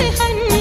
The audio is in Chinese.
恨。